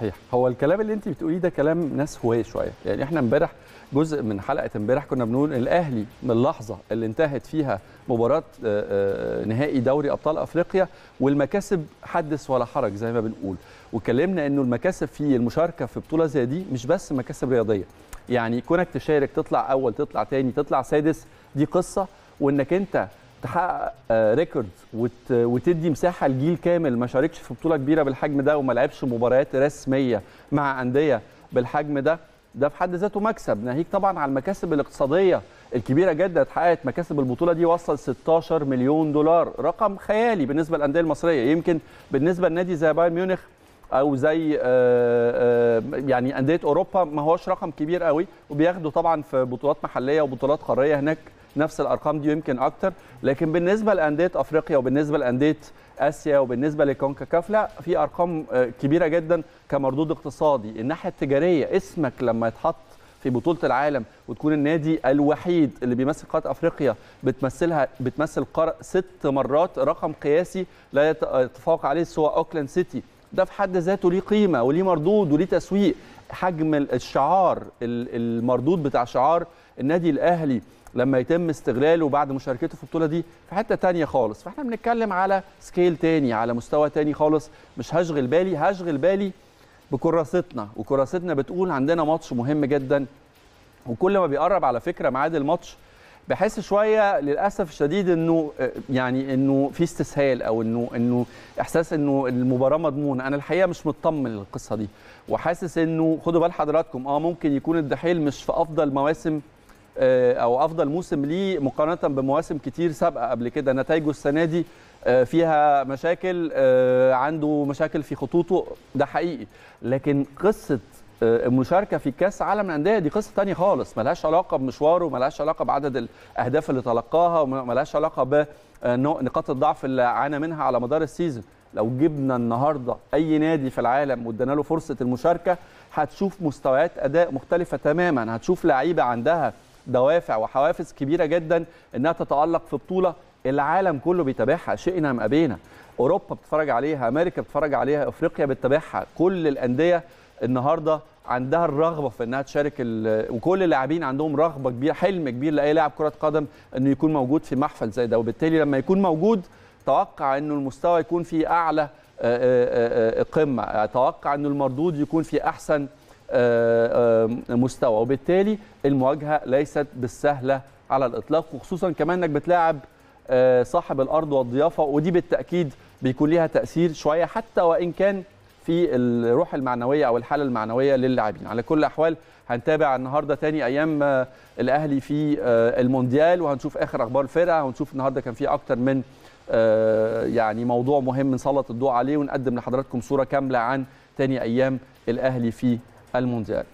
صحيح. هو الكلام اللي انت بتقوليه ده كلام ناس هوايه شوية. يعني إحنا امبارح جزء من حلقة امبارح كنا بنقول الأهلي من اللحظة اللي انتهت فيها مباراة آه، آه، نهائي دوري أبطال أفريقيا والمكاسب حدث ولا حرج زي ما بنقول. واتكلمنا إنه المكاسب في المشاركة في بطولة زي دي مش بس مكاسب رياضية. يعني كونك تشارك تطلع أول تطلع تاني تطلع سادس دي قصة. وإنك أنت تحقق آه، ريكورد وت... وتدي مساحة لجيل كامل ما شاركش في بطولة كبيرة بالحجم ده وما لعبش مباريات رسمية مع أندية بالحجم ده ده في حد ذاته مكسب. ناهيك طبعا على المكاسب الاقتصادية الكبيرة جدا اتحققت. مكاسب البطولة دي وصل 16 مليون دولار رقم خيالي بالنسبة للأندية المصرية. يمكن بالنسبة لنادي زي بايرن ميونخ أو زي آه، آه، يعني أندية أوروبا ما هوش رقم كبير قوي وبياخدوا طبعا في بطولات محلية وبطولات قارية هناك. نفس الأرقام دي يمكن أكتر. لكن بالنسبة لأندية أفريقيا وبالنسبة لأندية آسيا وبالنسبة لكونكاكاف لا في أرقام آه، كبيرة جدا كمردود اقتصادي. الناحية التجارية اسمك لما يتحط في بطولة العالم وتكون النادي الوحيد اللي بيمثل قارة أفريقيا بتمثلها بتمثل قارة ست مرات رقم قياسي لا يت- يتفوق عليه سوى أوكلاند سيتي. ده في حد ذاته ليه قيمة وليه مردود وليه تسويق. حجم الشعار ال- المردود بتاع شعار النادي الأهلي لما يتم استغلاله بعد مشاركته في البطولة دي في حتة تانية خالص. فإحنا بنتكلم على scale تاني على مستوى تاني خالص. مش هشغل بالي هشغل بالي بكراستنا. وكراستنا بتقول عندنا ماتش مهم جدا. وكل ما بيقرب على فكرة ميعاد الماتش بحس شوية للأسف الشديد إنه آه، يعني إنه في استسهال أو إنه إنه إحساس إنه المباراة مضمونة. أنا الحقيقة مش مطمن للقصة دي. وحاسس إنه خدوا بال حضراتكم آه ممكن يكون الدحيل مش في أفضل مواسم آه، أو أفضل موسم ليه مقارنة بمواسم كتير سابقة قبل كده. نتائجه السنة دي آه، فيها مشاكل عنده مشاكل في خطوطه ده حقيقي. لكن قصة المشاركة في كأس عالم الأندية دي قصة تانية خالص. ملهاش علاقة بمشواره وملهاش علاقة بعدد الأهداف اللي تلقاها وملهاش علاقة بنقاط الضعف اللي عانى منها على مدار السيزون. لو جبنا النهارده أي نادي في العالم وادينا له فرصة المشاركة هتشوف مستويات أداء مختلفة تماما. هتشوف لعيبة عندها دوافع وحوافز كبيرة جدا إنها تتألق في بطولة العالم كله بيتابعها شئنا أم أبينا. أوروبا بتتفرج عليها أمريكا بتتفرج عليها إفريقيا بتتابعها. كل الأندية النهارده عندها الرغبه في انها تشارك وكل اللاعبين عندهم رغبه كبيره حلم كبير لأي لاعب كرة قدم إنه يكون موجود في محفل زي ده. وبالتالي لما يكون موجود توقع إنه المستوى يكون في أعلى قمة. أتوقع إنه المردود يكون في أحسن مستوى. وبالتالي المواجهة ليست بالسهلة على الإطلاق وخصوصا كمان إنك بتلاعب صاحب الأرض والضيافة ودي بالتأكيد بيكون ليها تأثير شوية حتى وإن كان في الروح المعنوية أو الحالة المعنوية للاعبين. على كل الاحوال هنتابع النهارده تاني أيام آه، الأهلي في آه، المونديال وهنشوف آخر أخبار الفرقة. وهنشوف النهارده كان في أكتر من آه، يعني موضوع مهم نسلط الضوء عليه ونقدم لحضراتكم صورة كاملة عن تاني أيام الأهلي في المونديال.